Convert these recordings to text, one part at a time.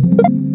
you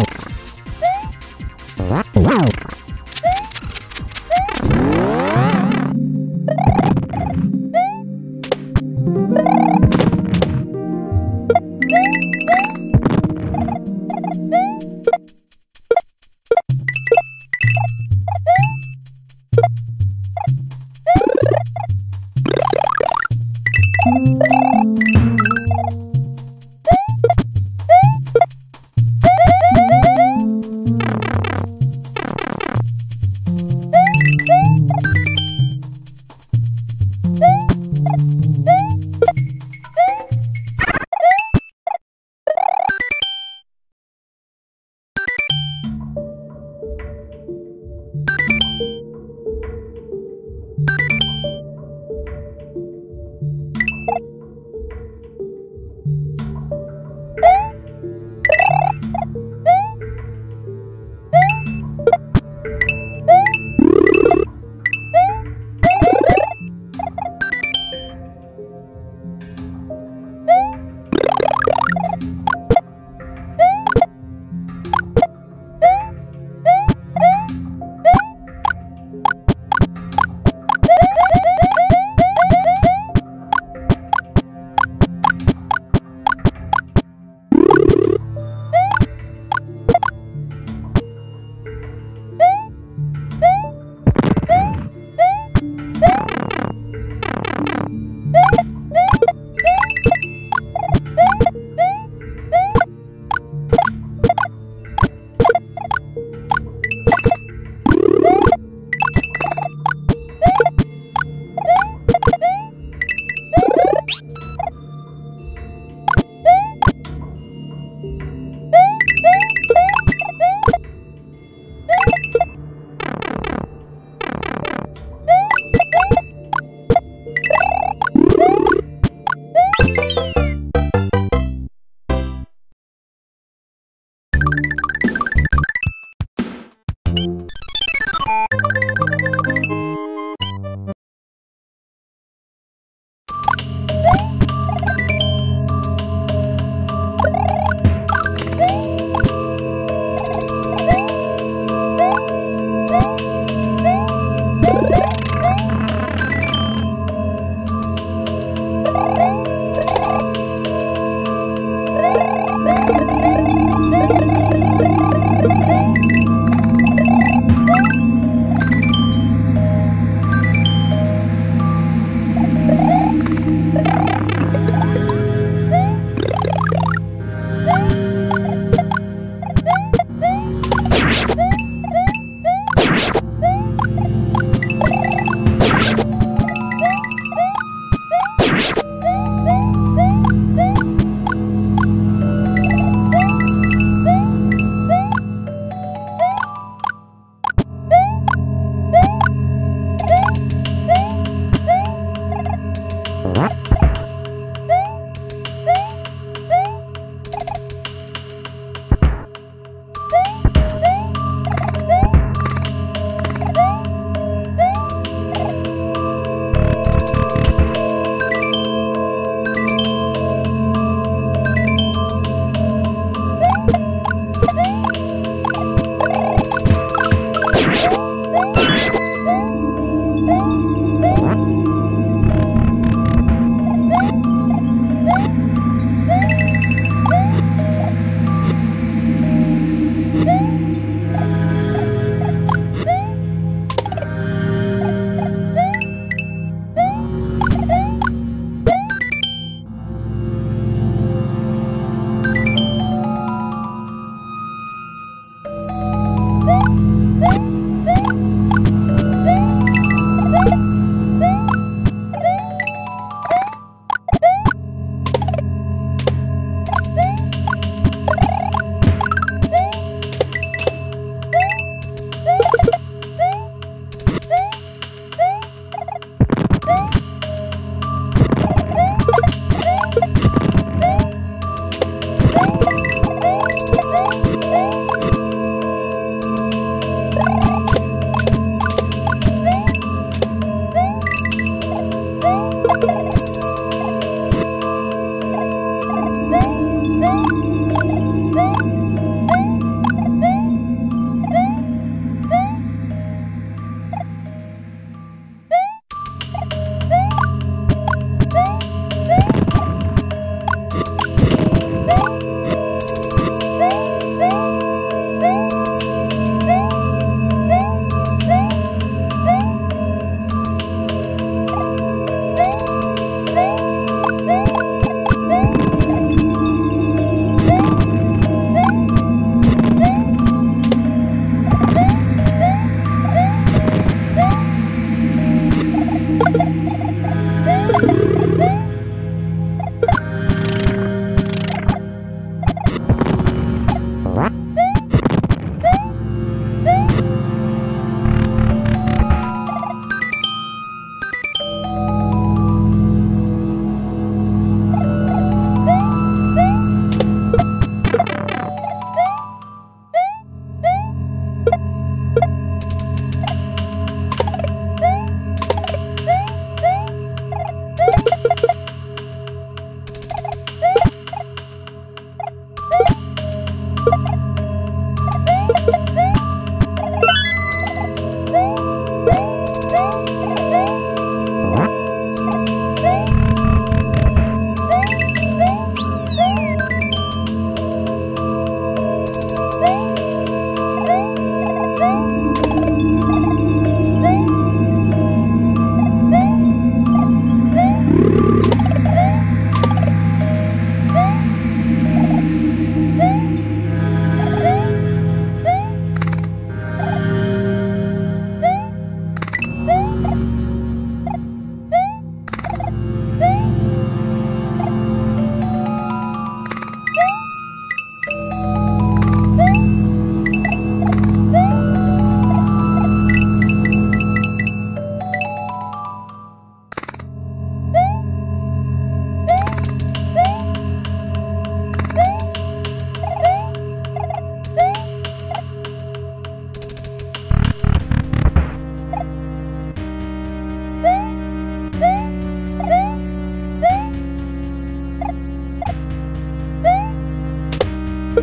out.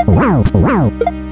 Wow, wow.